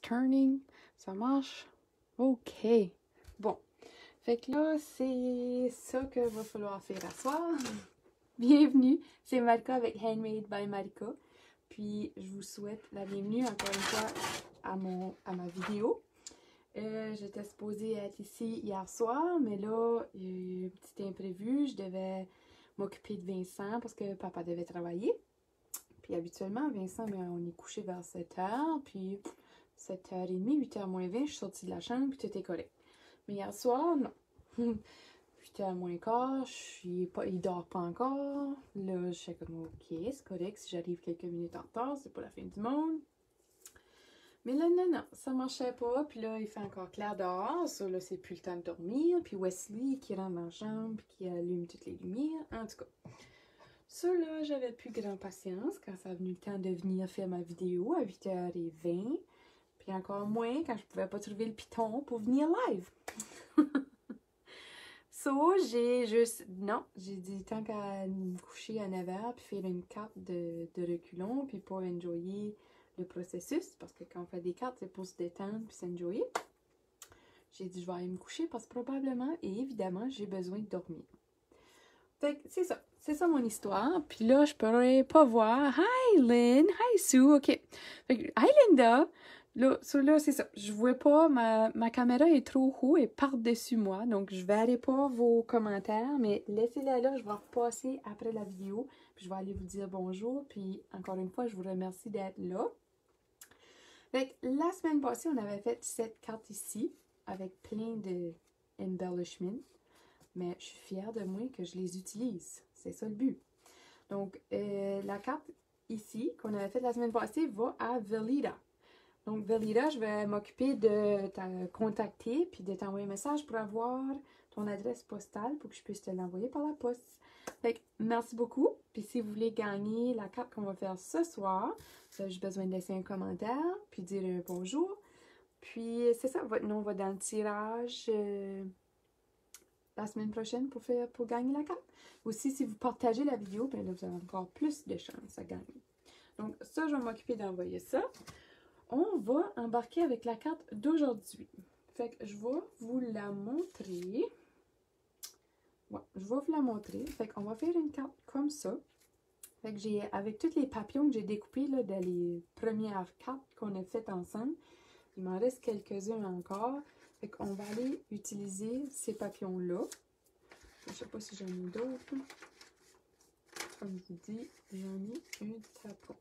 turning. Ça marche? OK. Bon. Fait que là, c'est ça que va falloir faire à soir. Bienvenue, c'est Marika avec Handmade by Marika. Puis, je vous souhaite la bienvenue encore une fois à, mon, à ma vidéo. Euh, J'étais supposée être ici hier soir, mais là, il y a eu un petit imprévu. Je devais m'occuper de Vincent parce que papa devait travailler. Puis habituellement, Vincent, on est couché vers 7h, puis 7h30, 8h moins 20, je suis sortie de la chambre, puis tout est correct. Mais hier soir, non. 8h moins quart, je il dort pas encore. Là, je suis comme, ok, c'est correct, si j'arrive quelques minutes en retard, c'est pas la fin du monde. Mais là, non, non, ça marchait pas. Puis là, il fait encore clair dehors. Ça, là, c'est plus le temps de dormir. Puis Wesley qui rentre dans la chambre, puis qui allume toutes les lumières. En tout cas, ça, là, j'avais plus grand patience quand ça a venu le temps de venir faire ma vidéo à 8h20. Puis encore moins quand je pouvais pas trouver le piton pour venir live. so, j'ai juste... Non, j'ai dit tant qu'à me coucher à 9h puis faire une carte de, de reculons puis pour enjoyer le processus. Parce que quand on fait des cartes, c'est pour se détendre puis s'enjoyer. J'ai dit je vais aller me coucher parce que probablement et évidemment, j'ai besoin de dormir. Fait que c'est ça. C'est ça mon histoire. Puis là, je pourrais pas voir. Hi Lynn! Hi Sue! OK. Fait que, hi Linda! Là, so là c'est ça. Je vois pas, ma, ma caméra est trop haut et par-dessus moi. Donc, je verrai pas vos commentaires, mais laissez-les là. Je vais repasser après la vidéo. Puis, je vais aller vous dire bonjour. Puis, encore une fois, je vous remercie d'être là. La semaine passée, on avait fait cette carte ici avec plein de. Mais je suis fière de moi que je les utilise. C'est ça le but. Donc, euh, la carte ici, qu'on avait faite la semaine passée, va à Velida. Donc, Velida, je vais m'occuper de te contacter puis de t'envoyer un message pour avoir ton adresse postale pour que je puisse te l'envoyer par la poste. Fait que, merci beaucoup. Puis si vous voulez gagner la carte qu'on va faire ce soir, j'ai besoin de laisser un commentaire puis dire un bonjour. Puis c'est ça, votre nom va dans le tirage euh, la semaine prochaine pour, faire, pour gagner la carte. Aussi, si vous partagez la vidéo, bien là, vous avez encore plus de chances à gagner. Donc ça, je vais m'occuper d'envoyer ça. On va embarquer avec la carte d'aujourd'hui. Fait que je vais vous la montrer. Je vais vous la montrer. Fait qu'on va faire une carte comme ça. Fait que j'ai, avec tous les papillons que j'ai découpés là, dans les premières cartes qu'on a faites ensemble, il m'en reste quelques-uns encore. Fait qu'on va aller utiliser ces papillons-là. Je sais pas si j'en ai d'autres. Comme je vous dis, j'en ai un tapon.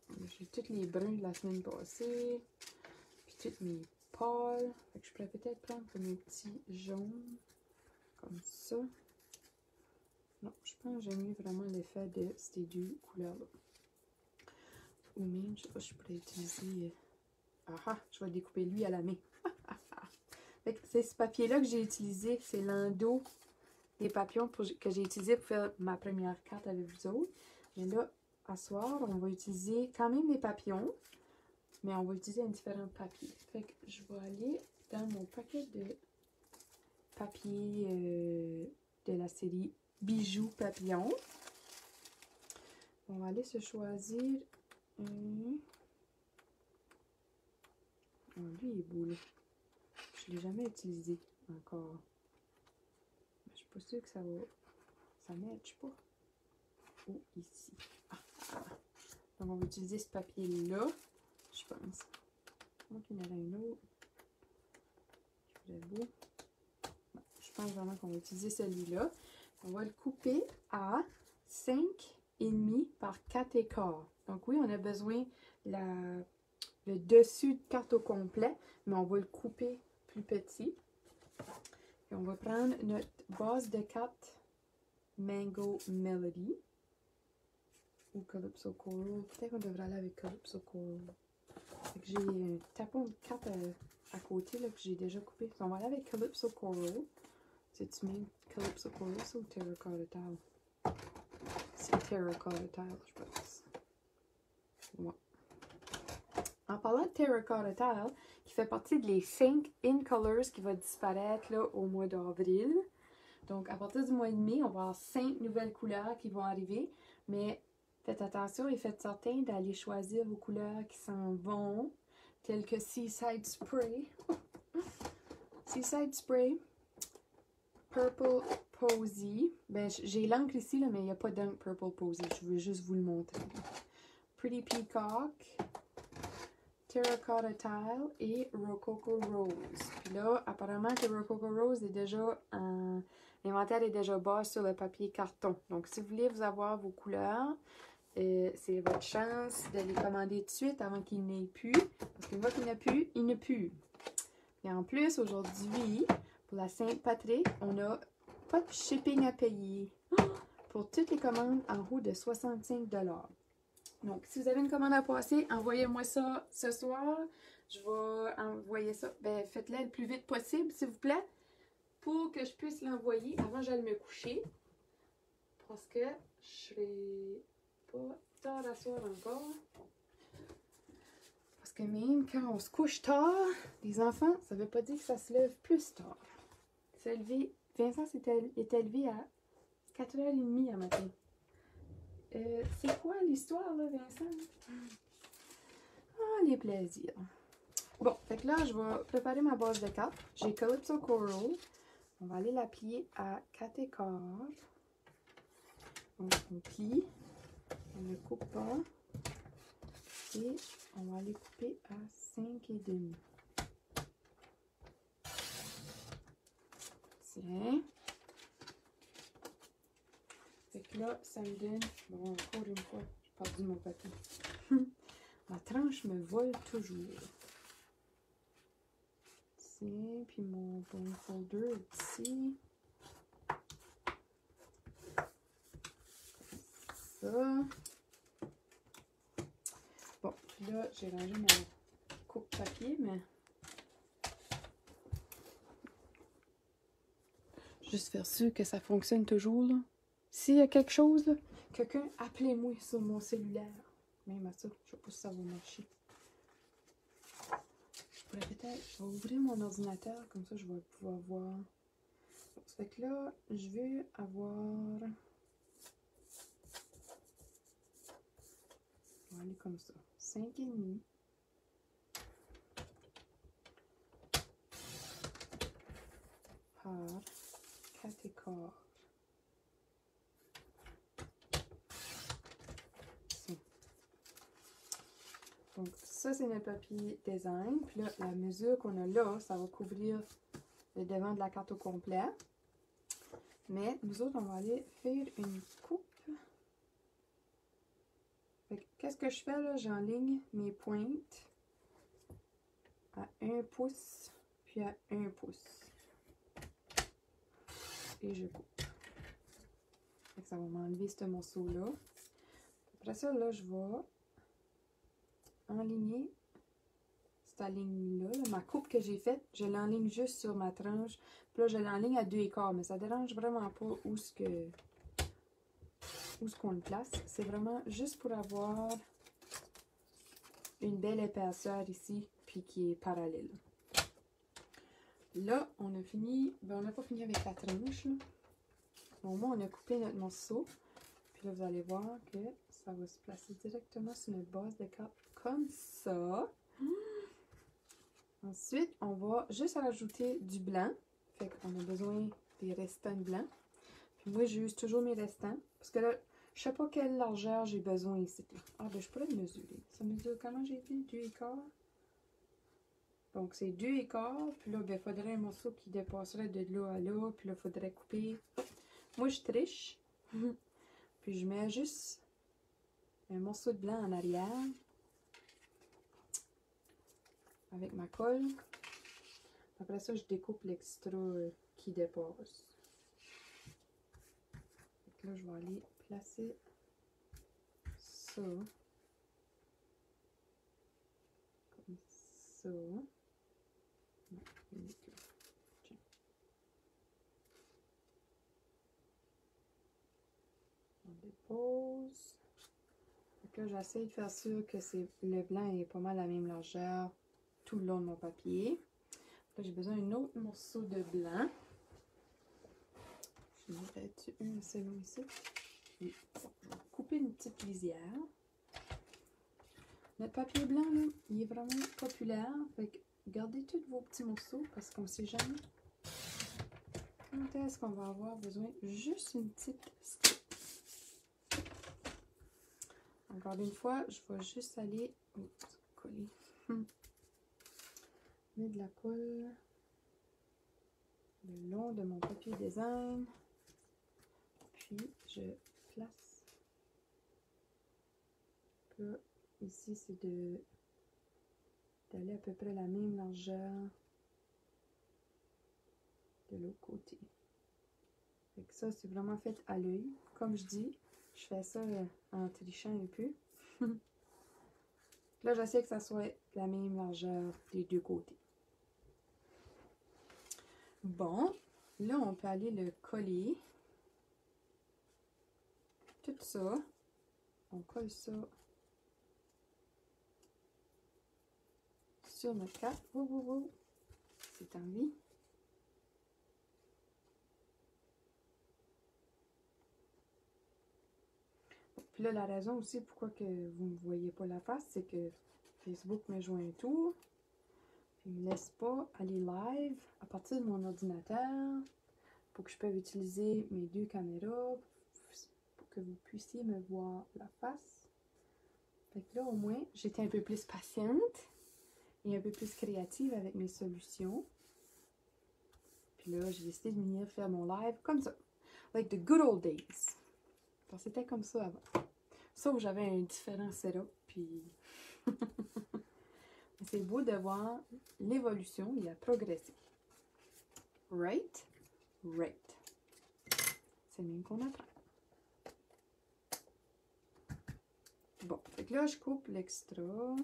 Tous les bruns de la semaine passée. Puis toutes mes pâles. Fait que je pourrais peut-être prendre comme un petit jaune. Comme ça. Non, je pense que j'aime mieux vraiment l'effet de ces deux couleurs-là. Ou même, je sais pas, je pourrais utiliser... Ah ah, je vais découper lui à la main. c'est ce papier-là que j'ai utilisé. C'est l'endo des papillons que j'ai utilisé pour faire ma première carte avec vous autres. Mais là, à on va utiliser quand même des papillons. Mais on va utiliser un différent papier. Fait que je vais aller dans mon paquet de papier euh, de la série Bijoux Papillons. On va aller se choisir un... Oh, lui, il est beau. Je ne l'ai jamais utilisé encore. Je suis pas sûre que ça va... Ça ne matche pas. Ou ici. Ah. Donc, on va utiliser ce papier-là, je pense. Donc, il y en a un autre. beau. Je pense vraiment qu'on va utiliser celui-là. On va le couper à 5,5 par 4 écarts. Donc oui, on a besoin la, le dessus de carte au complet, mais on va le couper plus petit. Et on va prendre notre base de carte Mango Melody ou Calypso Coral. Peut-être qu'on devrait aller avec Calypso Coral. J'ai un tapon de carte à, côté là, que j'ai déjà coupé. on va aller avec Calypso Coral. C'est-tu mieux Calypso Coral ou Terracotta Tile? C'est Terracotta Tile, je pense. Ouais. En parlant de Terracotta Tile, qui fait partie des 5 In Colors qui va disparaître là, au mois d'avril. Donc, à partir du mois de mai, on va avoir 5 nouvelles couleurs qui vont arriver. Mais faites attention et faites certain d'aller choisir vos couleurs qui s'en vont. quelques Seaside Spray. Seaside Spray. Purple Posy. Ben, j'ai l'encre ici, là, mais il n'y a pas d'encre Purple Posy. Je veux juste vous le montrer. Pretty Peacock. Terracotta Tile et Rococo Rose. Puis là, apparemment que Rococo Rose est déjà en... L'inventaire est déjà bas sur le papier carton. Donc, si vous voulez vous avoir vos couleurs, euh, c'est votre chance de les commander tout de suite avant qu'il n'ait plus. Parce qu'une fois qu'il n'y a plus, il ne plus. Et en plus, aujourd'hui, pour la Sainte-Patrick, on n'a pas de shipping à payer pour toutes les commandes en haut de 65 Donc, si vous avez une commande à passer, envoyez-moi ça ce soir. Je vais envoyer ça. Ben, faites-le le plus vite possible, s'il vous plaît, pour que je puisse l'envoyer avant j'aille me coucher. Parce que je serai encore. Parce que même quand on se couche tard, les enfants, ça veut pas dire que ça se lève plus tard. Levé, Vincent est élevé à 4h30 à matin. Euh, c'est quoi l'histoire, là, Vincent? Ah, les plaisirs. Bon, fait que là, je vais préparer ma base de cartes. J'ai Calypso Coral. On va aller la plier à 4 écarts. Donc, on plie. On ne coupe pas. Et on va les couper à 5 et demi. Tiens. Fait que là, ça me donne... Bon, encore une fois, je perdu mon papier. Ma tranche me vole toujours. Tiens, puis mon bon folder ici. Ça. Là, j'ai rangé ma coupe papier, mais... Juste faire sûr que ça fonctionne toujours, là. S'il y a quelque chose, quelqu'un, appelez-moi sur mon cellulaire. Même à ça, je sais pas si ça va marcher. Je pourrais peut-être, je vais ouvrir mon ordinateur, comme ça je vais pouvoir voir. Bon, ça fait que là, je vais avoir... On va aller comme ça. 5 et demi. Par 4 écarts. Donc, ça, c'est notre papier design. Puis là, la mesure qu'on a là, ça va couvrir le devant de la carte au complet. Mais nous autres, on va aller faire une coupe. Qu'est-ce que je fais là? J'enligne mes pointes à 1 pouce, puis à 1 pouce. Et je coupe. ça va m'enlever ce morceau-là. Après ça, là, je vais enligner cette ligne-là. ma coupe que j'ai faite, je l'enligne juste sur ma tranche. Puis là, je l'enligne à deux écarts, mais ça dérange vraiment pas où ce que où ce qu'on le place. C'est vraiment juste pour avoir une belle épaisseur ici, puis qui est parallèle. Là, on a fini, ben on n'a pas fini avec la tranche. Au moins, on a coupé notre morceau. Puis là, vous allez voir que ça va se placer directement sur notre base de carte comme ça. Ensuite, on va juste rajouter du blanc. Fait qu'on a besoin des restants blancs. Puis moi, j'use toujours mes restants. Parce que là, je sais pas quelle largeur j'ai besoin ici. Ah, ben je pourrais le mesurer. Ça mesure comment j'ai dit? Deux écarts. Donc, c'est deux écarts. Puis là, ben, faudrait un morceau qui dépasserait de là à là. Puis là, il faudrait couper. Moi, je triche. puis je mets juste un morceau de blanc en arrière avec ma colle. Après ça, je découpe l'extra qui dépasse. là, je vais aller placer ça comme ça. On dépose. là, j'essaie de faire sûr que le blanc est pas mal la même largeur tout le long de mon papier. Là, j'ai besoin d'un autre morceau de blanc. Je mettrai une seule ici. Couper une petite lisière. Notre papier blanc, là, il est vraiment populaire. Fait que gardez tous vos petits morceaux parce qu'on sait jamais quand est-ce qu'on va avoir besoin juste une petite. Encore une fois, je vais juste aller coller. Hum. Mettre de la colle le long de mon papier design. Puis je ici, c'est de d'aller à peu près la même largeur de l'autre côté. ça, c'est vraiment fait à l'œil. Comme je dis, je fais ça euh, en trichant un peu. Là, j'essaie que ça soit la même largeur des deux côtés. Bon, là, on peut aller le coller. Tout ça. On colle ça sur notre carte. C'est envie. Puis là, la raison aussi pourquoi que vous ne voyez pas la face, c'est que Facebook me joint un tour. Il ne me laisse pas aller live à partir de mon ordinateur pour que je puisse utiliser mes deux caméras que vous puissiez me voir la face. Fait que là, au moins, j'étais un peu plus patiente et un peu plus créative avec mes solutions. Puis là, j'ai décidé de venir faire mon live comme ça. Like the good old days. C'était comme ça avant. Sauf que j'avais un différent setup, puis... c'est beau de voir l'évolution et la progression. Right? Right. C'est même qu'on apprend. Bon, que là, je coupe l'extra. Bon,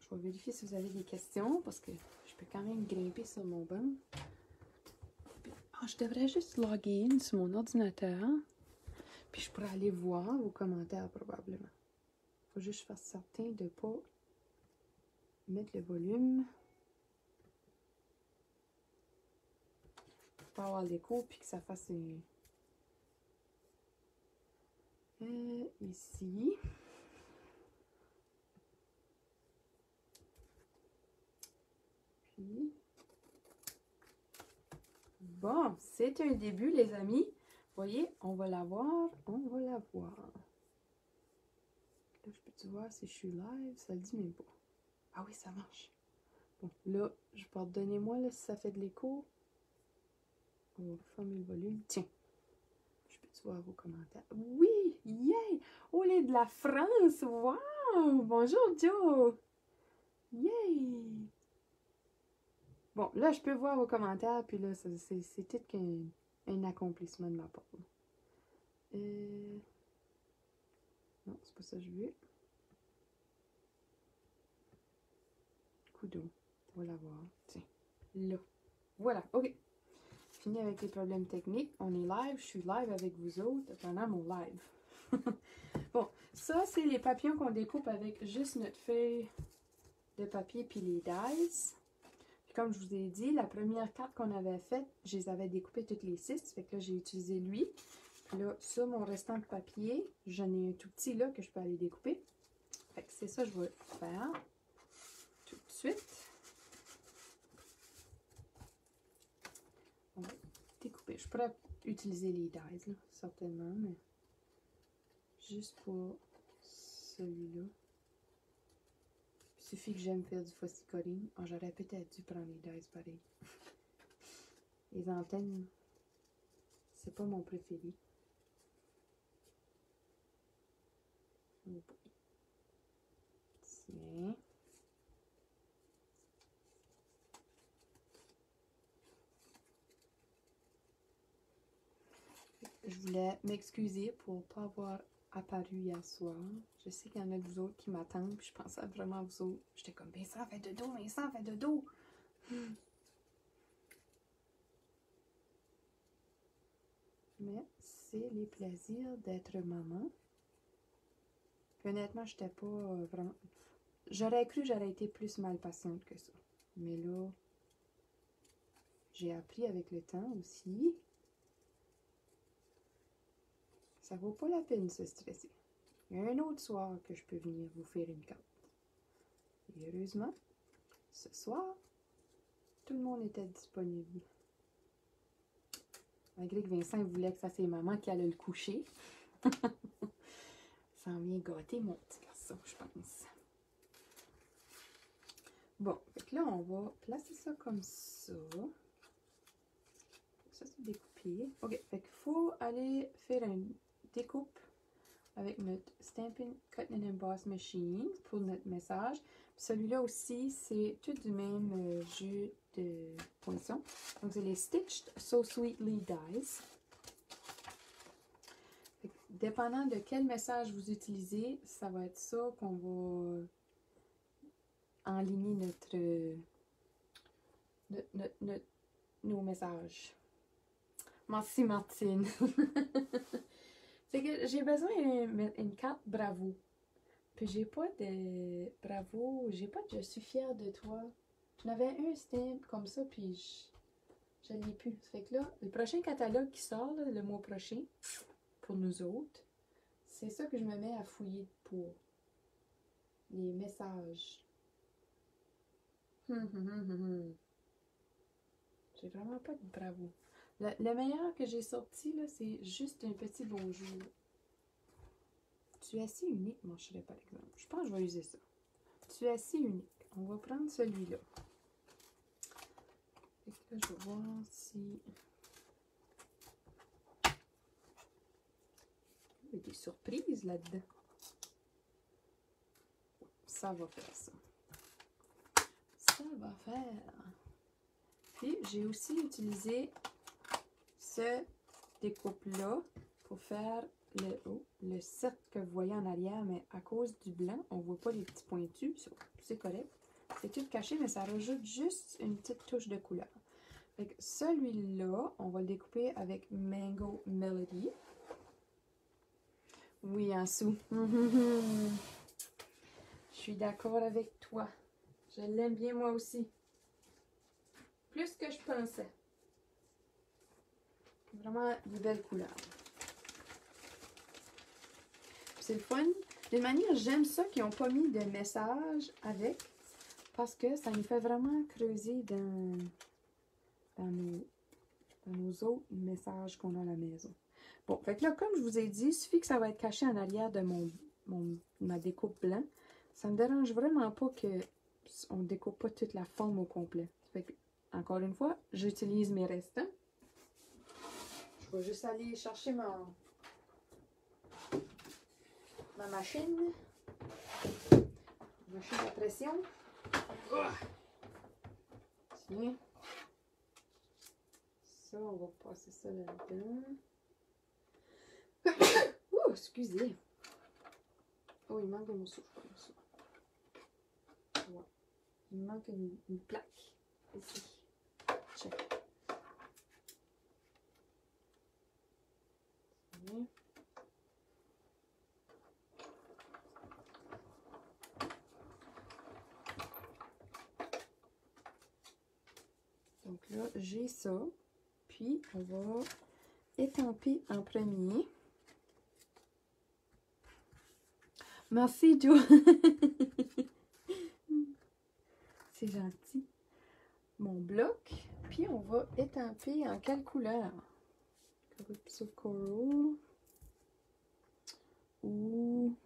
je vais vérifier si vous avez des questions, parce que je peux quand même grimper sur mon banc. Ah, je devrais juste login sur mon ordinateur. Puis je pourrais aller voir vos commentaires probablement. Faut juste faire certain de ne pas mettre le volume. Pas avoir l'écho puis que ça fasse une... Euh, ici. Bon, c'est un début, les amis. Voyez, on va la voir, on va la voir. Là, je peux-tu voir si je suis live? Ça le dit même pas. Ah oui, ça marche. Bon, là, je là, si ça fait de l'écho. On va fermer le volume. Tiens, voir vos commentaires? Oui, yay! Oh, les de la France! Wow! Bonjour, Joe! Yay! Bon, là, je peux voir vos commentaires, puis là, c'est tout qu'un un accomplissement de ma part. Euh... Non, c'est pas ça que je veux. Coudon. On va la voir. Tiens, là. Voilà, ok. Fini avec les problèmes techniques. On est live. Je suis live avec vous autres pendant mon live. bon, ça, c'est les papillons qu'on découpe avec juste notre feuille de papier puis les dies comme je vous ai dit, la première carte qu'on avait faite, je les avais découpées toutes les six. Fait que là, j'ai utilisé lui. Puis là, sur mon restant de papier, j'en ai un tout petit là que je peux aller découper. Fait que c'est ça que je vais faire tout de suite. On va découper. Je pourrais utiliser les dies, là, certainement, mais juste pour celui-là suffit que j'aime faire du fossicoring. Oh, J'aurais peut-être dû prendre les dice pareil. Les antennes, c'est pas mon préféré. Tiens. Je voulais m'excuser pour pas avoir apparu hier soir. Je sais qu'il y en a vous autres qui m'attendent, puis je pensais vraiment à vous autres. J'étais comme, Vincent, fait de dos, Vincent, fait de dos. Mais c'est les plaisirs d'être maman. honnêtement, j'étais pas euh, vraiment... J'aurais cru j'aurais été plus mal patiente que ça. Mais là, j'ai appris avec le temps aussi ça vaut pas la peine de se stresser. Il y a un autre soir que je peux venir vous faire une carte. Et heureusement, ce soir, tout le monde était disponible. Malgré que Vincent voulait que ça c'est maman qui allait le coucher. ça en vient gâter mon petit garçon, je pense. Bon, fait là, on va placer ça comme ça. Ça, c'est découpé. OK, fait qu'il faut aller faire une découpe avec notre Stampin' Cut and Emboss Machine pour notre message. Celui-là aussi, c'est tout du même jeu de poinçon. Donc, c'est les Stitched So Sweetly Dies. dépendant de quel message vous utilisez, ça va être ça qu'on va enligner notre, notre, notre, nos messages. Merci Martine. c'est que j'ai besoin d'une carte bravo. Puis j'ai pas de bravo, j'ai pas de je suis fière de toi. J'en avais un stamp comme ça, puis je, ne l'ai plus. Ça fait que là, le prochain catalogue qui sort, le mois prochain, pour nous autres, c'est ça que je me mets à fouiller pour. Les messages. Hum, hum, hum, j'ai vraiment pas de bravo. Le, meilleur que j'ai sorti, là, c'est juste un petit bonjour. Tu es assez unique, mon chéri, par exemple. Je pense que je vais user ça. Tu es assez unique. On va prendre celui-là. là, je vais voir si... Il y a des surprises là-dedans. Ça va faire ça. Ça va faire. Puis, j'ai aussi utilisé ce découpe-là pour faire le, oh, le cercle que vous voyez en arrière, mais à cause du blanc, on ne voit pas les petits pointus. C'est correct. C'est tout caché, mais ça rajoute juste une petite touche de couleur. celui-là, on va le découper avec Mango Melody. Oui, en sous. Je suis d'accord avec toi. Je l'aime bien moi aussi. Plus que je pensais. Vraiment de belles couleurs. C'est le fun. D'une manière, j'aime ça qu'ils n'ont pas mis de message avec. Parce que ça nous fait vraiment creuser dans, nos, autres messages qu'on a à la maison. Bon, fait que là, comme je vous ai dit, il suffit que ça va être caché en arrière de mon, ma découpe blanc. Ça me dérange vraiment pas que on découpe pas toute la forme au complet. Fait que, encore une fois, j'utilise mes restants. Vais juste aller chercher ma, ma machine. Machine à pression. Tiens. Ça, on va passer ça là-dedans. Ouh, excusez. Oh, il manque ça. Ouais. Il manque une, une plaque. Ici. Donc là, j'ai ça. Puis, on va étamper en premier. Merci, Joe. C'est gentil. Mon bloc. Puis, on va étamper en quelle couleur? Calypso Coral ou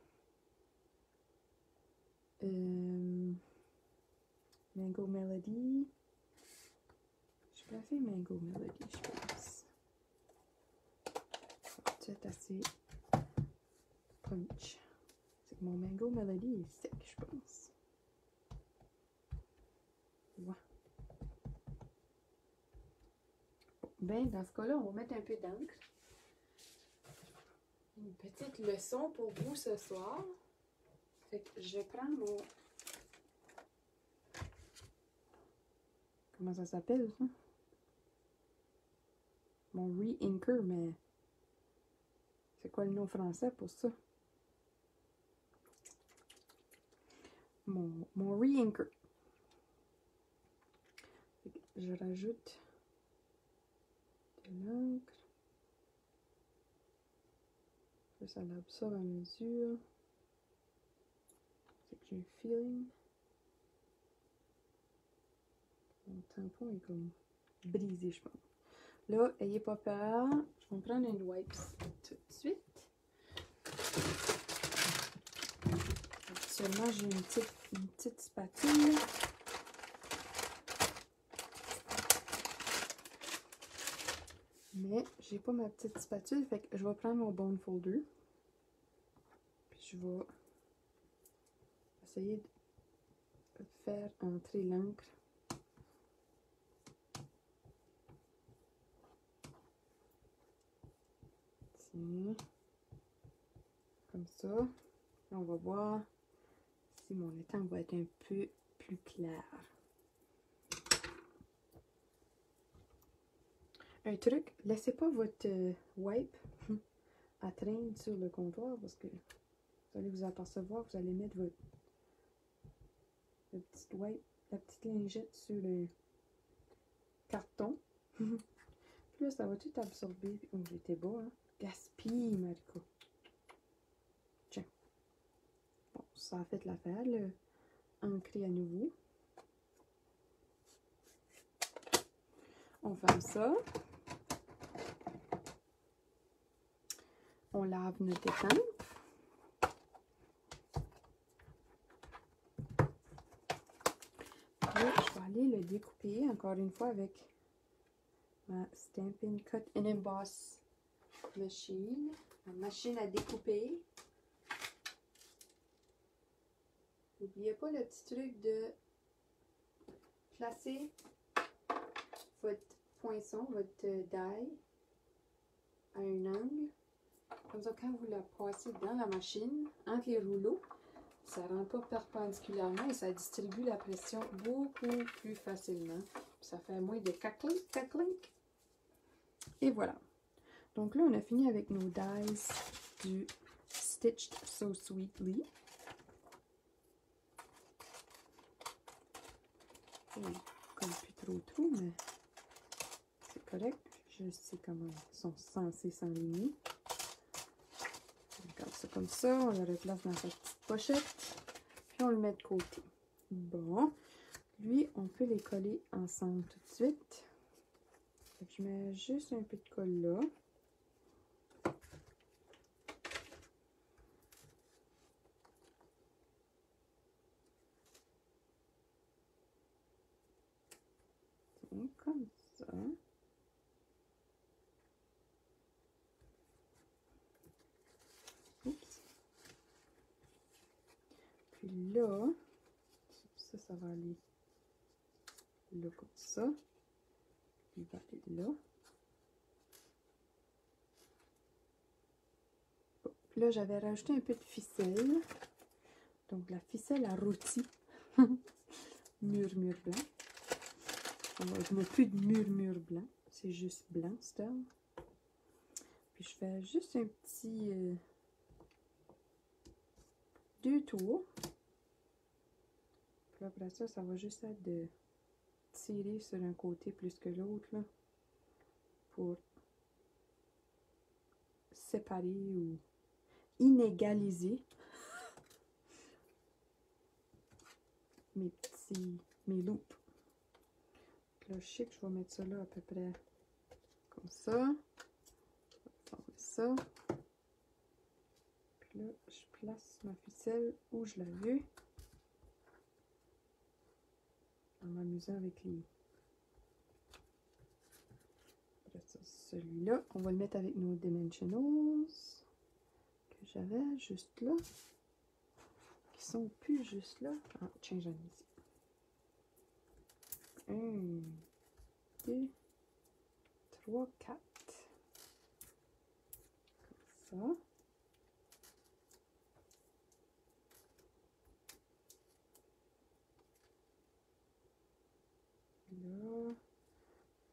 euh, Mango Melody. Je faire Mango Melody, je pense. C'est assez punch. C'est mon Mango Melody est sec, je pense. Ben, dans ce cas-là, on va mettre un peu d'encre. Une petite leçon pour vous ce soir. Fait que je prends mon... Comment ça s'appelle, ça? Mon re-inker, mais... C'est quoi le nom français pour ça? Mon, mon re-inker. Je rajoute l'encre. Ça l'absorbe à mesure. J'ai un feeling. Mon tampon est comme brisé, je pense. Là, ayez pas peur. Je vais prendre une wipes tout de suite. Actuellement, j'ai une petite, une petite spatule. Mais j'ai pas ma petite spatule, fait que je vais prendre mon bone folder. Puis je vais essayer de faire entrer l'encre. Comme ça. on va voir si mon étang va être un peu plus clair. Un truc, laissez pas votre euh, wipe à traîner sur le comptoir parce que vous allez vous apercevoir, vous allez mettre votre petite wipe, la petite lingette sur le carton. Puis là, ça va tout absorber. Oh, j'étais beau, hein? Gaspille, Marco. Tiens. Bon, ça a fait l'affaire, le ancré à nouveau. On ferme ça. On lave notre étampe. je vais aller le découper encore une fois avec ma Stampin' Cut and Emboss machine. Ma machine à découper. N'oubliez pas le petit truc de placer votre poinçon, votre die à un angle comme ça, quand vous la passez dans la machine, entre les rouleaux, ça ne rentre pas perpendiculairement et ça distribue la pression beaucoup plus facilement. Ça fait moins de caclink, caclink. Et voilà. Donc là, on a fini avec nos dies du Stitched So Sweetly. comme plus trop trop, mais c'est correct. Je sais comment ils sont censés s'enligner comme ça, on le replace dans sa petite pochette, puis on le met de côté. Bon, lui, on peut les coller ensemble tout de suite. je mets juste un peu de colle là. Comme ça. là, ça, ça va là comme ça. Il va aller là. là, j'avais rajouté un peu de ficelle. Donc, la ficelle à rôti. murmure blanc. je mets plus de murmure blanc. C'est juste blanc, c'est Puis, je fais juste un petit... Euh, deux tours après ça, ça va juste être de tirer sur un côté plus que l'autre, pour séparer ou inégaliser mes petits, mes loupes. Là, je sais que je vais mettre ça là à peu près comme ça. ça. Puis là, je place ma ficelle où je la veux. En m'amusant avec les... Celui-là, on va le mettre avec nos Dimensionals que j'avais juste là. Qui sont plus juste là. Ah, tiens, j'en ai ici. Un, deux, trois, quatre. Comme ça.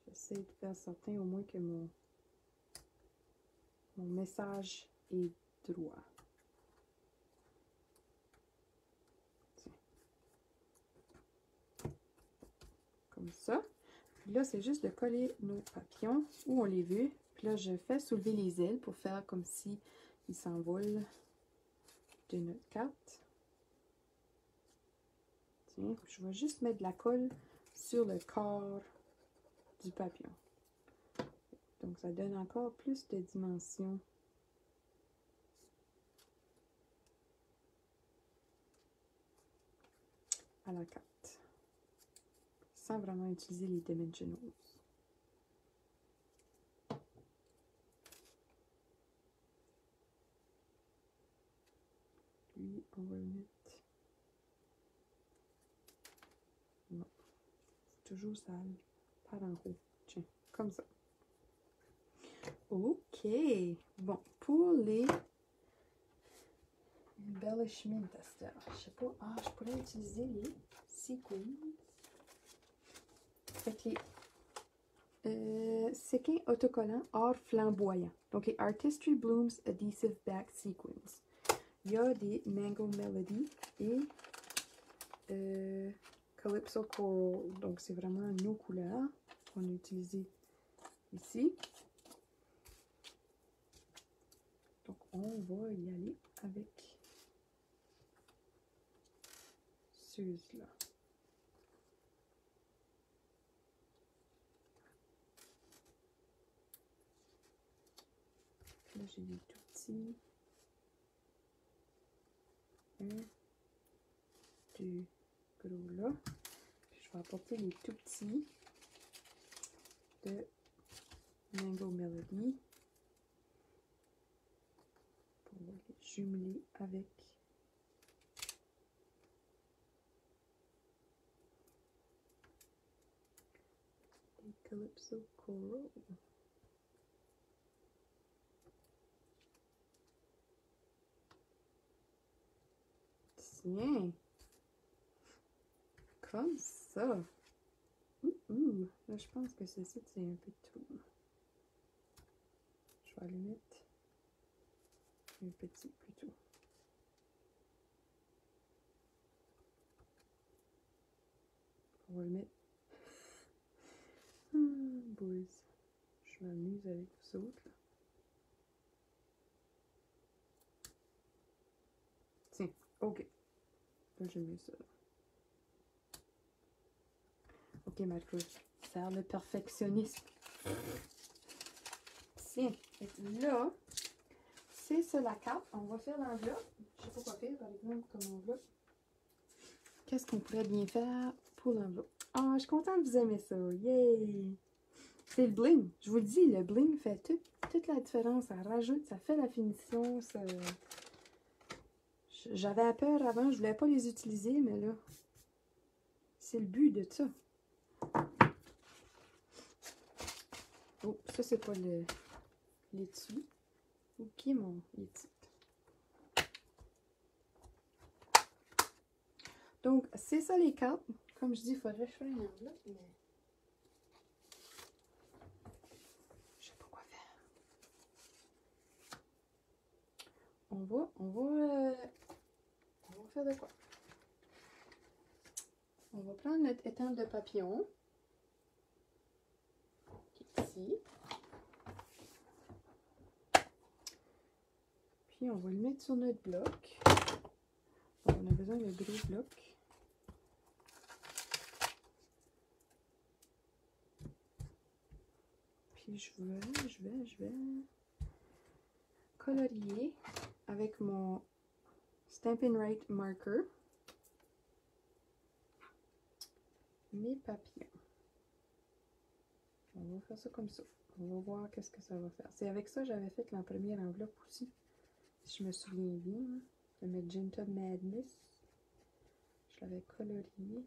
J'essaie de faire certain au moins que mon, mon message est droit. Comme ça. Là, c'est juste de coller nos papillons où on les veut. Puis là, je fais soulever les ailes pour faire comme si ils s'envolent de notre carte. Tiens, je vais juste mettre de la colle sur le corps du papillon. Donc, ça donne encore plus de dimension à la carte. Sans vraiment utiliser les dimensionals. Non. C'est toujours sale. Par en haut. Tiens, comme ça. Ok. Bon, pour les embellishment tester. Je sais pas. Ah, je pourrais utiliser les sequins. Fait les euh, sequins autocollants or flamboyants. Donc, les Artistry Blooms Adhesive Back Sequins. Il y a des Mango Melody et euh, Calypso Coral. Donc, c'est vraiment nos couleurs qu'on a utilisées ici. Donc, on va y aller avec ceux-là. Là, j'ai des tout petits. Un, deux je vais apporter les tout petits de Mango Melody pour les jumeler avec les Calypso Coral. Comme ça. Ouh, ouh. Là, je pense que ceci, c'est un peu trop. Je vais aller mettre un petit plutôt. On va le mettre. Hmm, boys. Je m'amuse avec vous autres. Là. Tiens, ok. Là, j'ai mis ça. Ok, Marcus. Faire le perfectionnisme. Tiens, là, c'est ça la carte. On va faire l'enveloppe. Je sais pas quoi faire, par exemple, comme enveloppe. Qu'est-ce qu'on pourrait bien faire pour l'enveloppe? Ah, je suis contente que vous aimez ça. Yay! C'est le bling. Je vous le dis, le bling fait tout, toute la différence. Ça rajoute, ça fait la finition. Ça... J'avais peur avant, je voulais pas les utiliser, mais là, c'est le but de ça. Oh, ça, c'est pas le l'étui. Ok, mon étui. Donc, c'est ça les cartes. Comme je dis, il faudrait faire une enveloppe, mais... Je sais pas quoi faire. On va, on va... Euh, on va faire de quoi? On va prendre notre étampe de papillon. Puis on va le mettre sur notre bloc. On a besoin de gros bloc. Puis je vais, je vais, je vais colorier avec mon Stampin' Right marker. mes papillons. On va faire ça comme ça. On va voir qu'est-ce que ça va faire. C'est avec ça que j'avais fait la première enveloppe aussi. Si je me souviens bien. Hein. Le Magenta Madness. Je l'avais colorié.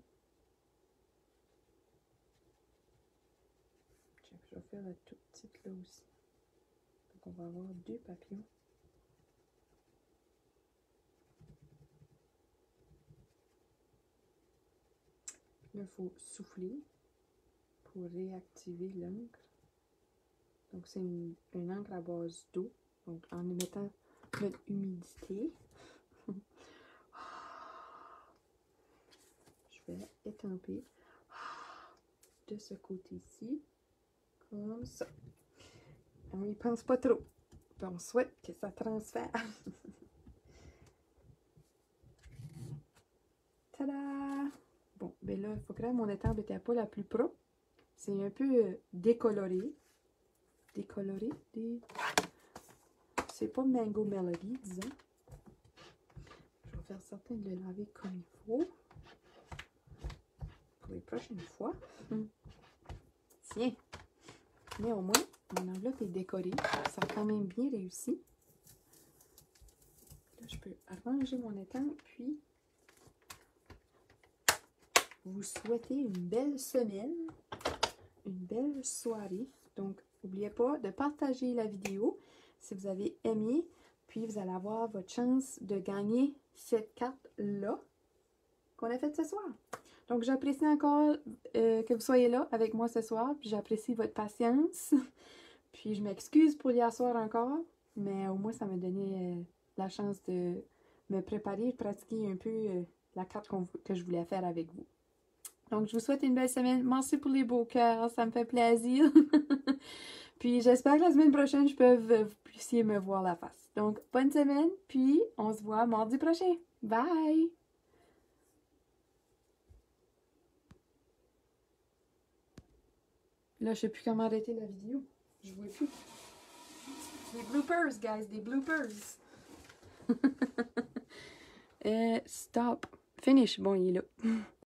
Je vais faire la toute petite là aussi. Donc on va avoir deux papillons. Là, il faut souffler pour réactiver l'encre. Donc, c'est une, une, encre à base d'eau. Donc, en mettant notre humidité, je vais étamper de ce côté-ci, comme ça. On n'y pense pas trop. Puis on souhaite que ça transfère. Tada! ben là, il faut que mon étampe n'était pas la plus pro. C'est un peu euh, décoloré. Décoloré? Des... C'est pas Mango Melody, disons. Je vais faire certain de le laver comme il faut. Pour les prochaines fois. Hum. Tiens! Mais au moins, mon enveloppe est décorée. Ça a quand même bien réussi. Là, je peux arranger mon étampe, puis vous souhaitez une belle semaine, une belle soirée. Donc, n'oubliez pas de partager la vidéo si vous avez aimé. Puis, vous allez avoir votre chance de gagner cette carte-là qu'on a faite ce soir. Donc, j'apprécie encore euh, que vous soyez là avec moi ce soir. Puis, j'apprécie votre patience. puis, je m'excuse pour hier soir encore. Mais au moins, ça m'a donné euh, la chance de me préparer, pratiquer un peu euh, la carte que je voulais faire avec vous. Donc, je vous souhaite une belle semaine. Merci pour les beaux cœurs, ça me fait plaisir. puis, j'espère que la semaine prochaine, je peux vous puissiez me voir la face. Donc, bonne semaine, puis on se voit mardi prochain. Bye! Là, je sais plus comment arrêter la vidéo. Je vois plus. Des bloopers, guys, des bloopers. euh, stop. Finish. Bon, il est là.